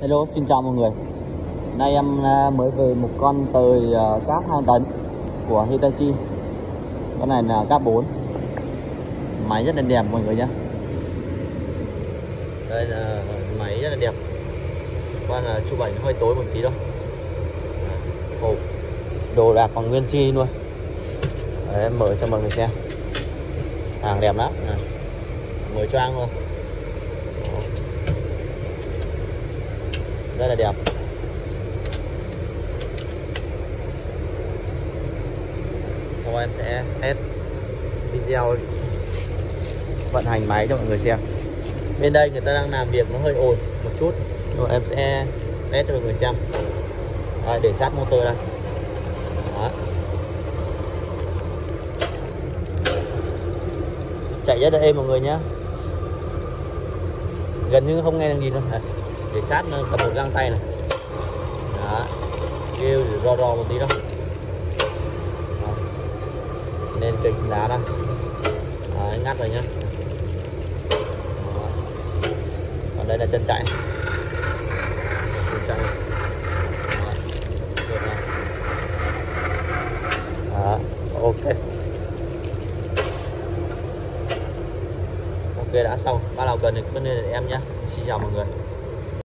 Hello, xin chào mọi người. Nay em à, mới về một con tời à, cáp 2 tấn của Hitachi. Con này là cáp 4 Máy rất là đẹp mọi người nhé Đây là máy rất là đẹp. Qua là chụp ảnh hơi tối một tí thôi. Ồ, Đồ đạc còn nguyên chi luôn. Đấy, em mở cho mọi người xem. Hàng đẹp lắm. Mới choang luôn rất là đẹp. Sau em sẽ test video vận hành máy cho mọi người xem. Bên đây người ta đang làm việc nó hơi ồn một chút rồi em sẽ test cho mọi người xem. Đây, để sát motor đây. Đó. chạy rất là êm mọi người nhé. Gần như không nghe được gì đâu để sát nó cầm một găng tay này. Đó. Kêu ro ro một tí đâu đó. nên kịch đá đây đấy, ngắt rồi nhá. Đó. còn đây là chân chạy. Chân chạy. Đó. ok. Ok đã xong. Ba nào cần thì cứ liên em nhé xin chào mọi người.